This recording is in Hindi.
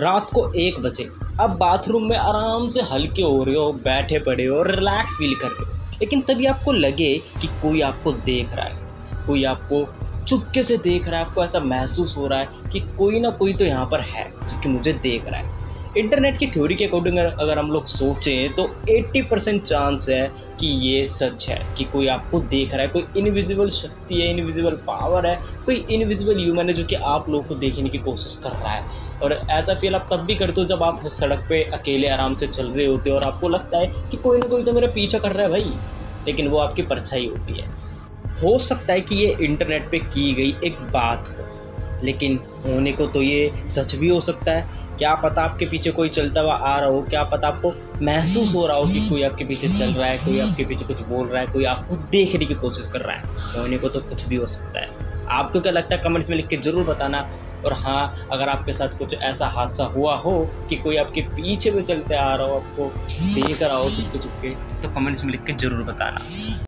रात को एक बजे। अब बाथरूम में आराम से हल्के हो रहे हो, बैठे पड़े हो रिलैक्स फील कर रहे हो। लेकिन तभी आपको लगे कि कोई आपको देख रहा है। कोई आपको चुपके से देख रहा है, आपको ऐसा महसूस हो रहा है कि कोई ना कोई तो यहाँ पर है, जो कि मुझे देख रहा है। इंटरनेट की थ्योरी के अकॉर्डिंग अगर हम लोग सोचें तो 80 परसेंट चांस है कि ये सच है, कि कोई आपको देख रहा है। कोई इनविजिबल शक्ति है इनविजिबल पावर है, कोई इनविजिबल ह्यूमन है जो कि आप लोगों को देखने की कोशिश कर रहा है। और ऐसा फील आप तब भी करते हो जब आप सड़क पे अकेले आराम से चल रहे होते हो और आपको लगता है कि कोई ना कोई तो मेरा पीछा कर रहा है भाई, लेकिन वो आपकी परछाई होती है। हो सकता है कि ये इंटरनेट पे की गई एक बात हो। लेकिन होने को तो ये सच भी हो सकता है। क्या पता आपके पीछे कोई चलता हुआ आ रहा हो, क्या पता आपको महसूस हो रहा हो कि कोई आपके पीछे चल रहा है, कोई आपके पीछे कुछ बोल रहा है, कोई आपको देखने की कोशिश कर रहा है। होने को तो कुछ भी हो सकता है। आपको क्या लगता है कमेंट्स में लिख के ज़रूर बताना। और हाँ अगर आपके साथ कुछ ऐसा हादसा हुआ हो कि कोई आपके पीछे भी चलते आ रहा हो, आपको देख रहा हो चुपके चुपके तो कमेंट्स में लिख के ज़रूर बताना।